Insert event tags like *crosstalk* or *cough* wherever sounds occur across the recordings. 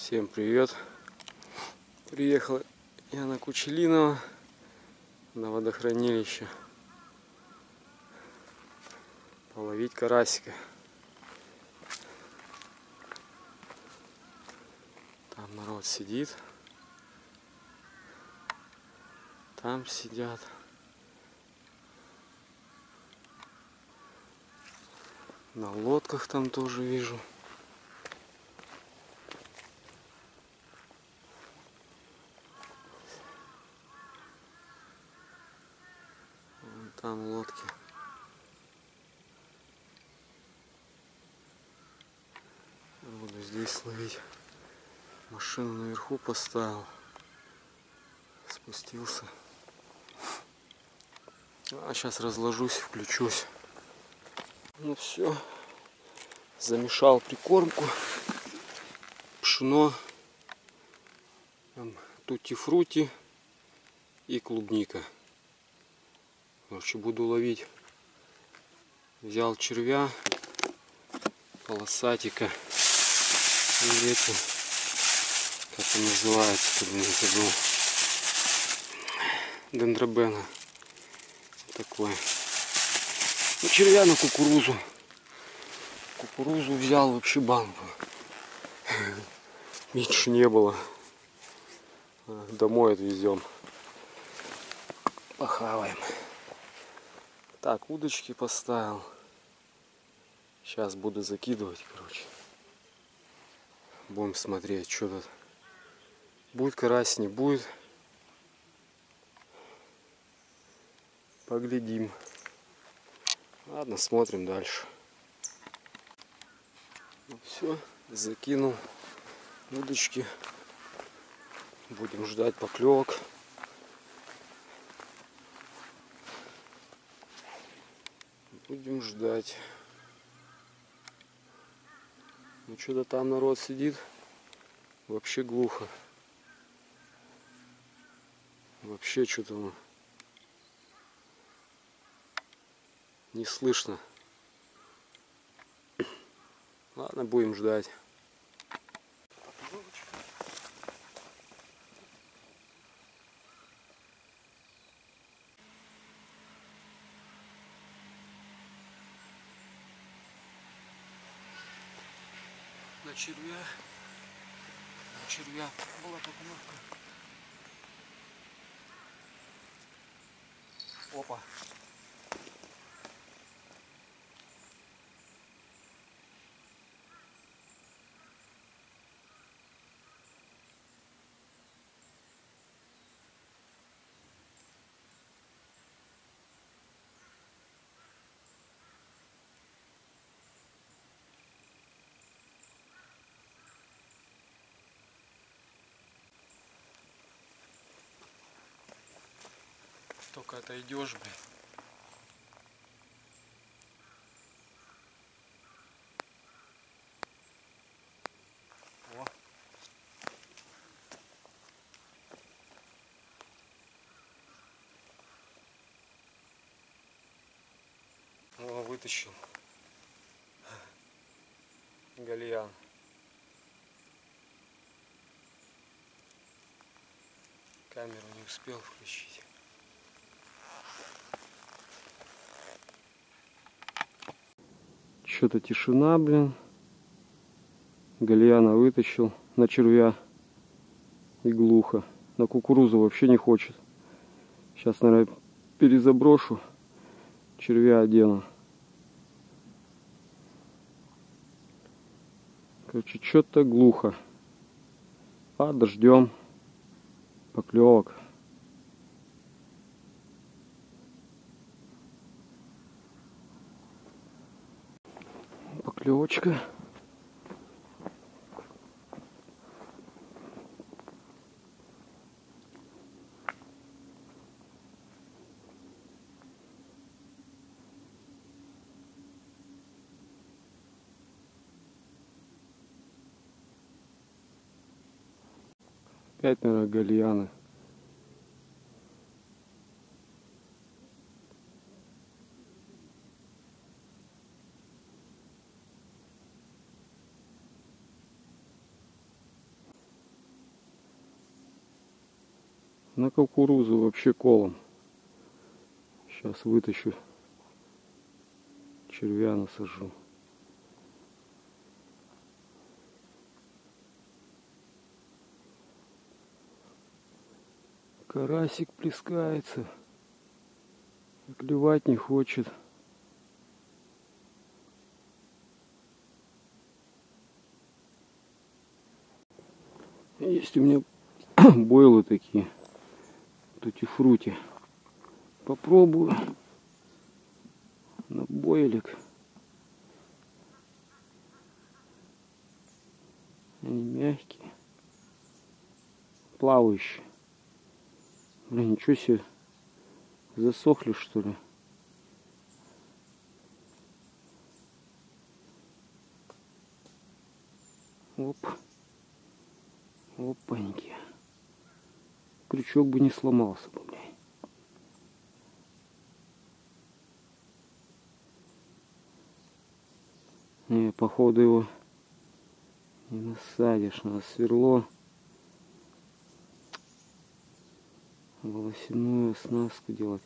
Всем привет! Приехал я на Кучелиново, на водохранилище, половить карасика. Там народ сидит, там сидят. На лодках там тоже вижу. Там лодки. Буду здесь ловить. Машину наверху поставил. Спустился. А сейчас разложусь, включусь. Ну все. Замешал прикормку. Пшено. Тутти-фрути и клубника. Короче, буду ловить. Взял червя, полосатика и эту, как он называется, блин, забыл. Дендробена. Такой. Ну, червя на кукурузу. Кукурузу взял вообще банку. Меньше не было. Домой отвезем. Похаваем. Так, удочки поставил. Сейчас буду закидывать, короче. Будем смотреть, что тут. Будет карась, не будет. Поглядим. Ладно, смотрим дальше. Ну все, закинул удочки. Будем ждать поклевок. Будем ждать. Ну что-то там народ сидит. Вообще глухо. Вообще что-то не слышно. Ладно, будем ждать. Червя. На червя была поклевка. Опа. Отойдешь, блин. О. О, вытащил. Гальян. Камеру не успел включить. Что-то тишина, блин. Гальяна вытащил на червя. И глухо. На кукурузу вообще не хочет. Сейчас, наверное, перезаброшу. Червя одену. Короче, что-то глухо. А дождем поклевок. Поклевочка. Опять, наверное, гальяны. На кукурузу вообще колом. Сейчас вытащу. Червя насажу. Карасик плескается. Клевать не хочет. Есть у меня *coughs* бойлы такие. Тути фрути. Попробую на бойлик. Они мягкие. Плавающие. Блин, ничего себе. Засохли что ли? Оп. Опаньки. Крючок бы не сломался бы, блядь. Не, походу его не насадишь. Надо сверло. Волосяную оснастку делать.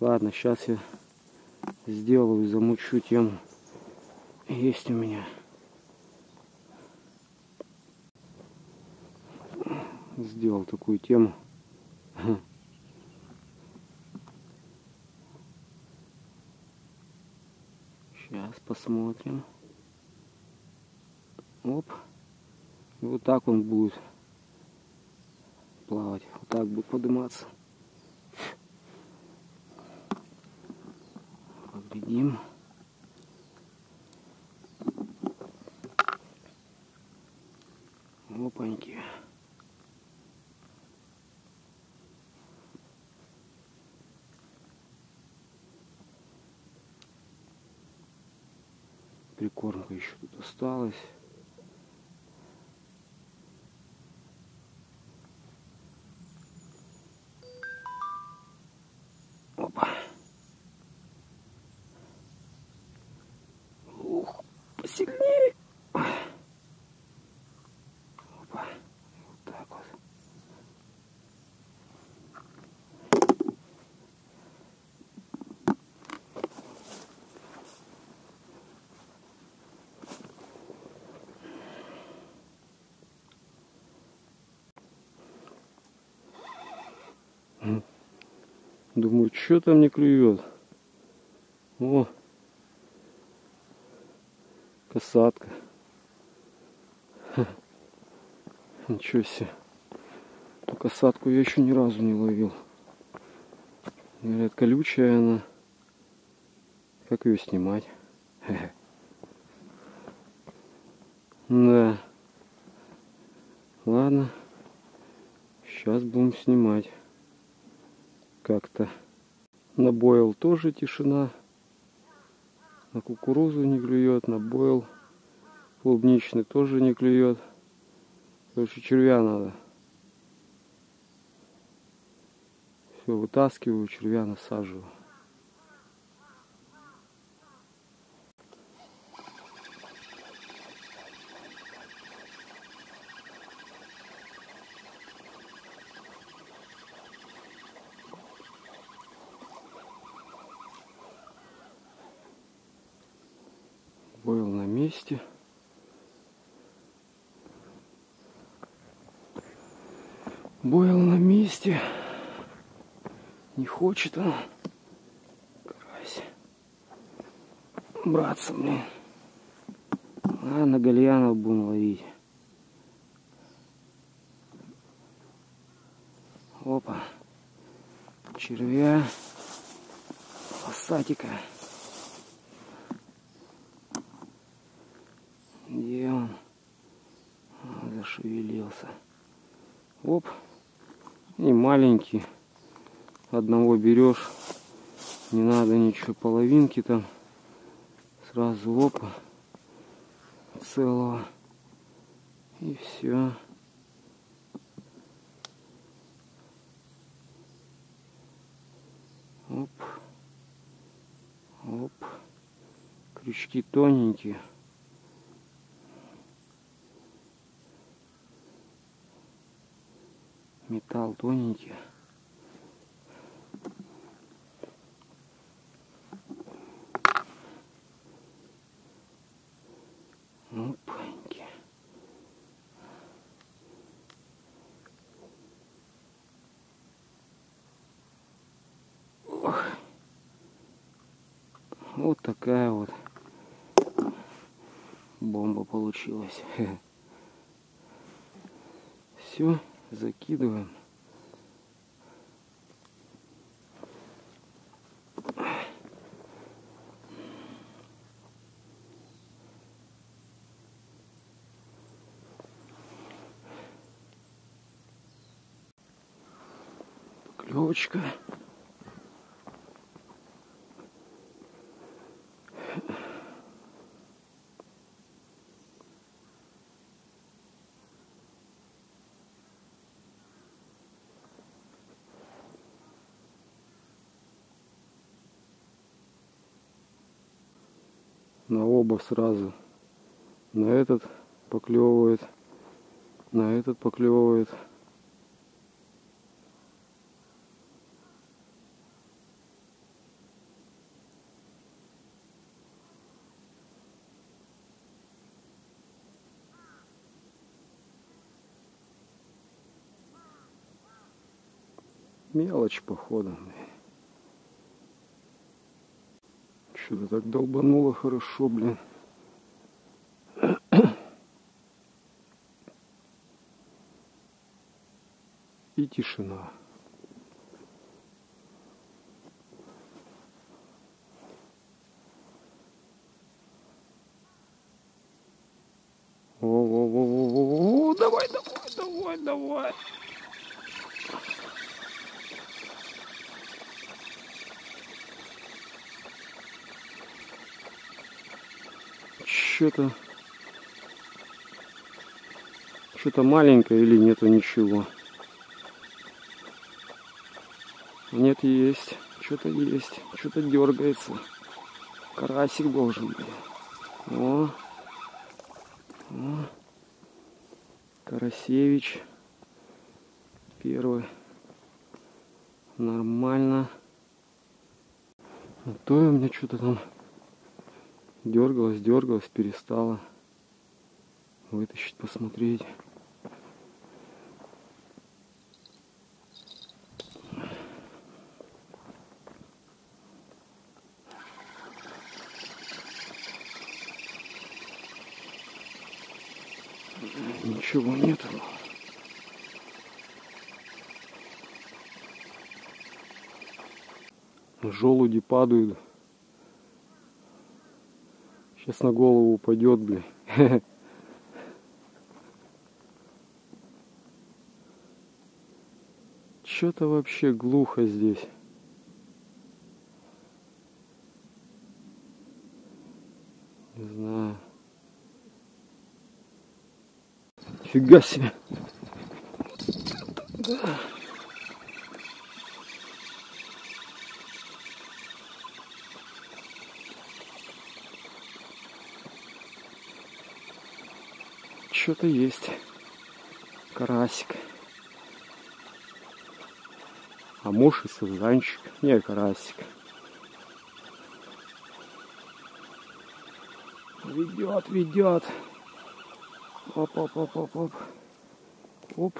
Ладно, сейчас я сделаю, замучу тему. Есть у меня. Сделал такую тему. Сейчас посмотрим. Оп. И вот так он будет плавать. Вот так будет подниматься. Поглядим. Опаньки. Прикормка еще Думаю, что там не клюет. О, касатка. Ха. Ничего себе. Ту касатку я еще ни разу не ловил. Говорят, колючая она. Как ее снимать? Да. Ладно. Сейчас будем снимать как-то. На бойл тоже тишина. На кукурузу не клюет, на бойл клубничный тоже не клюет. Короче, червя надо. Все, вытаскиваю, червя насаживаю. Бойл на месте. Бойл на месте. Не хочет он. Карась. Браться, блин. Ладно, гальянов будем ловить. Опа. Червя. Лосатика. Где он? А, Зашевелился. Оп. И маленький. Одного берешь. Не надо ничего половинки там. Сразу опа. Целого. И все. Оп. Оп. Крючки тоненькие. тоненькие. Ну, паньки. Ох. Вот такая вот бомба получилась. *laughs* Все, закидываем. Поклевочка. на оба сразу. На этот поклевывает, на этот поклевывает. Мелочь, походу. Что-то так долбануло хорошо, блин. И тишина. О-о-о-о-о-о, давай, давай, давай, давай. Что-то что-то маленькое или нету ничего. Нет, есть. Что-то есть. Что-то дергается. Карасик должен быть. О. О. Карасевич. Первый. Нормально. А то у меня что-то там дергалась, дергалась, перестала вытащить, посмотреть. Ничего нету. Желуди падают. Сейчас на голову упадет, блин. *laughs* Что-то вообще глухо здесь. Не знаю. Фига себе. Да. Что-то есть. Карасик. А муж и сазанчик. Не, карасик. Ведет, ведет. Оп, оп, оп, оп, оп. Оп.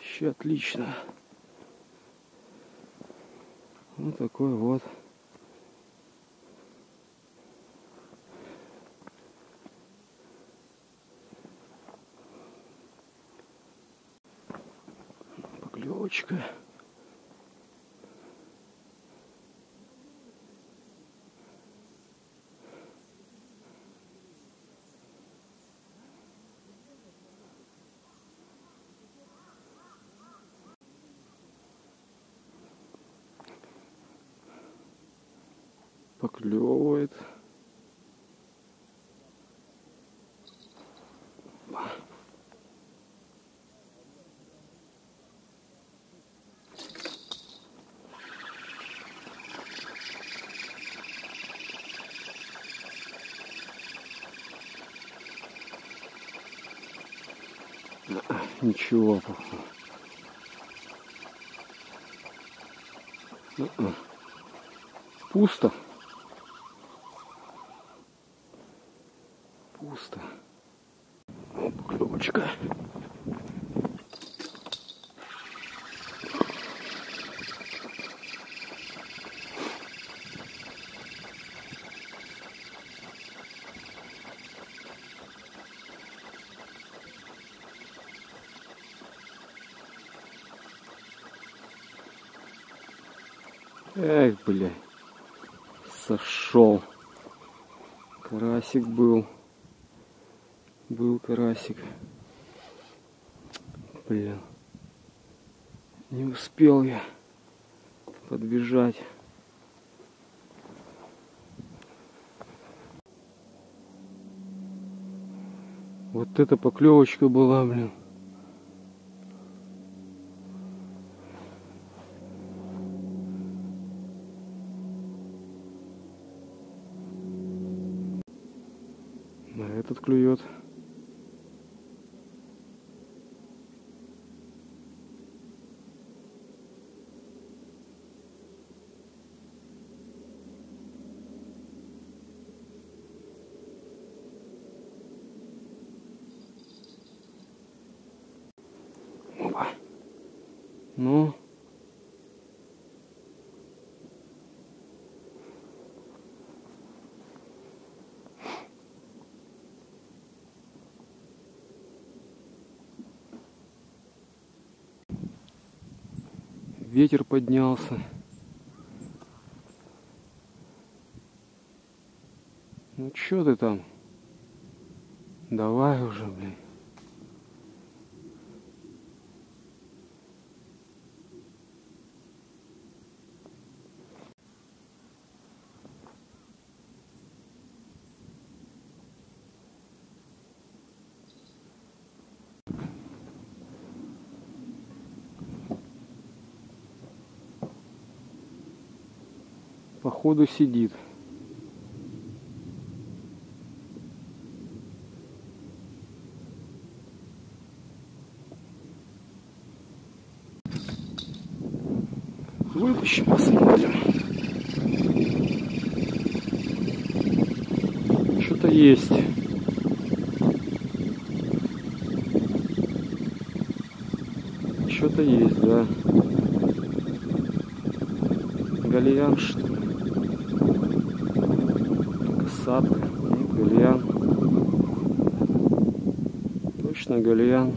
Еще отлично. Вот такой вот. Поклевочка. Поклевывает. Ничего, походу. М-м. Пусто. Пусто. О, поклевочка. Эх, бля. Сошел. Карасик был. Был карасик. Блин. Не успел я подбежать. Вот эта поклевочка была, блин. На этот клюет. Опа. Ну. Ветер поднялся. Ну чё ты там? Давай уже, блин. Походу сидит. Вытащим, посмотрим. Что-то есть. Что-то есть, да. Гальян, что Касатка. Нет, гальян. Точно гальян.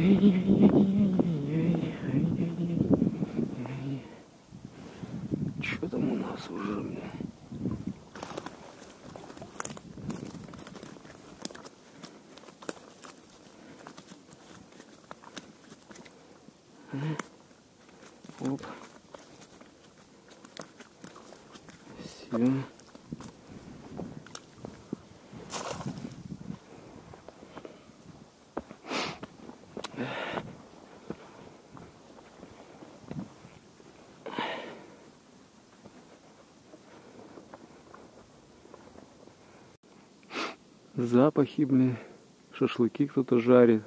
你你你 Запахи, блин. Шашлыки кто-то жарит.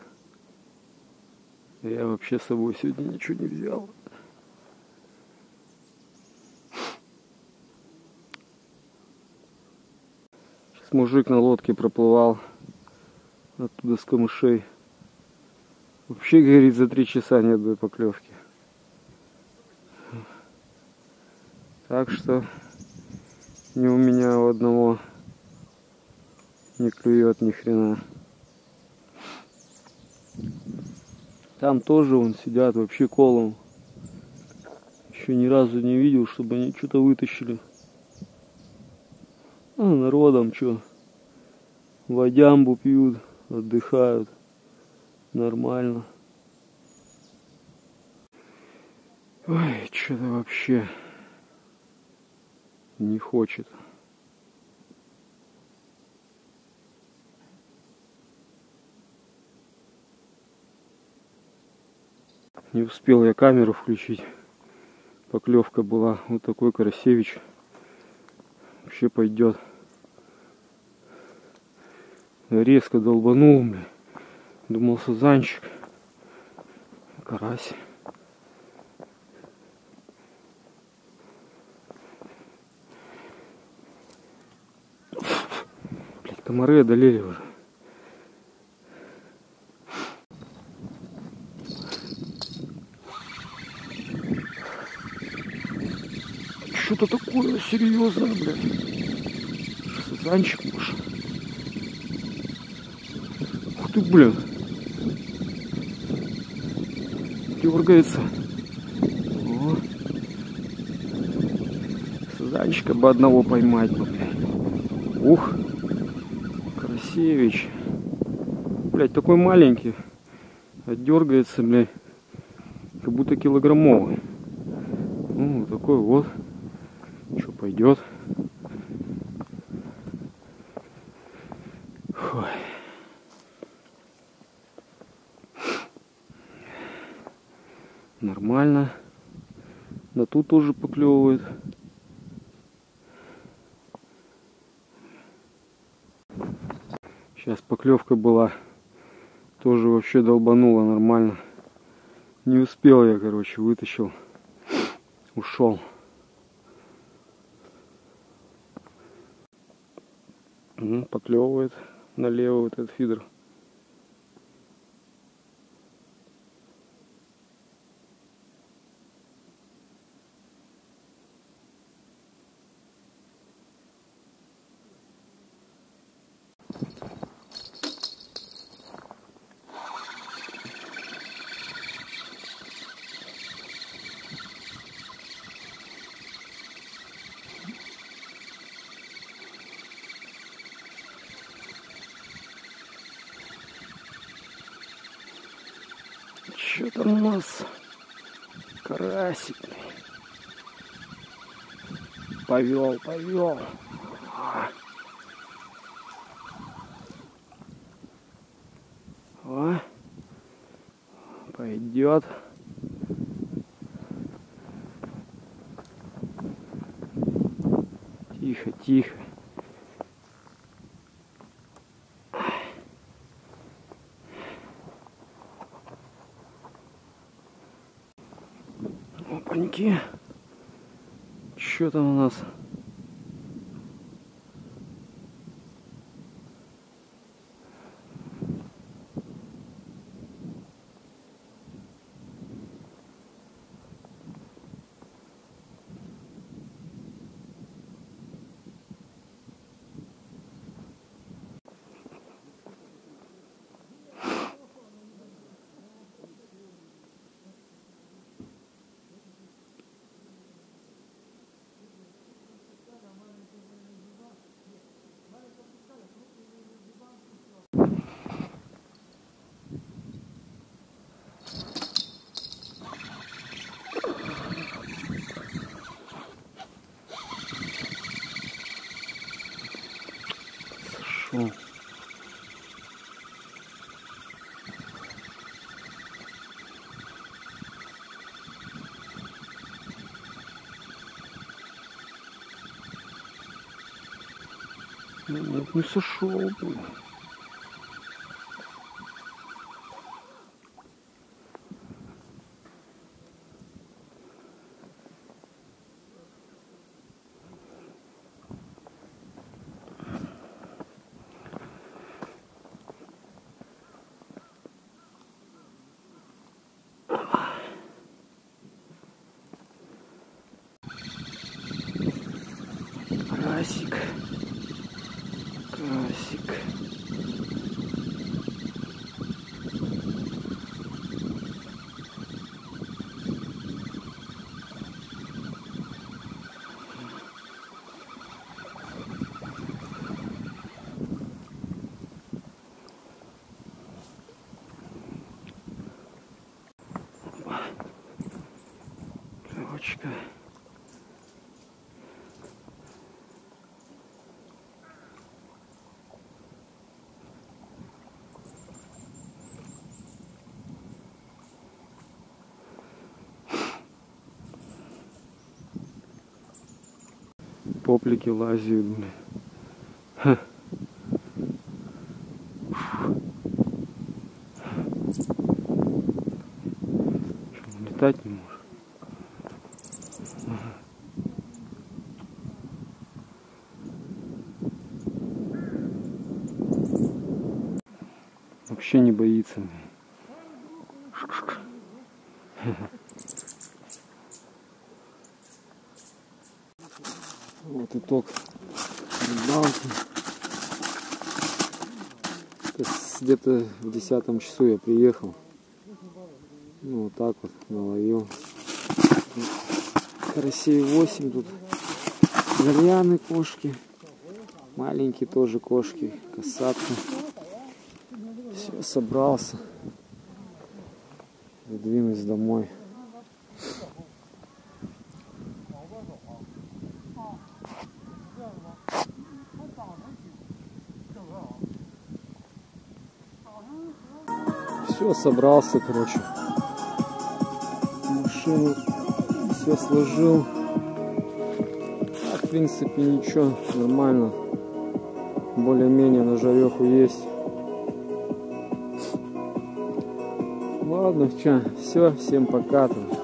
Я вообще с собой сегодня ничего не взял. Сейчас мужик на лодке проплывал оттуда с камышей. Вообще, говорит, за три часа нет одной поклевки. Так что не у меня у одного не клюет ни хрена. Там тоже вон сидят вообще колом. Еще ни разу не видел, чтобы они что-то вытащили. А народом что? Водямбу пьют, отдыхают. Нормально. Ой, что-то вообще не хочет. Не успел я камеру включить. Поклевка была. Вот такой карасевич. Вообще пойдет. Резко долбанул, бля. Думал сазанчик. карась. Блять, комары одолели уже. Что-то такое серьезное, блядь. Сазанчик, может. Ух ты, блин. Дергается. О. Сазанчика бы одного поймать бы, блядь. Ух. Красевич. Блядь, такой маленький. А дергается, блядь. Как будто килограммовый. Ну, такой вот. Пойдет? Ой. Нормально. Да тут тоже поклевывает. Сейчас поклевка была. Тоже вообще долбанула нормально. Не успел я, короче, вытащил. Ушел. Поклевывает налево вот этот фидер. Что нас? Карасик. Повел, повел. О, пойдет. Тихо, тихо. Опаньки. Что там у нас? Сошел. Ну, Нет, не сошел. блин. Карасик. Карасик. Клевочка. Поплики лазят. Ха. встать не может. Вообще не боится. Итог рыбалки. Где-то в десятом часу я приехал. Ну вот так вот наловил. Карасей 8 тут. Гальяны кошки. Маленькие тоже кошки. Касатка. Все, собрался. Двинусь домой. Все, собрался, короче. Машину все сложил. А, в принципе, ничего, нормально. Более-менее на жареху есть. Ладно, что, все, всем пока там.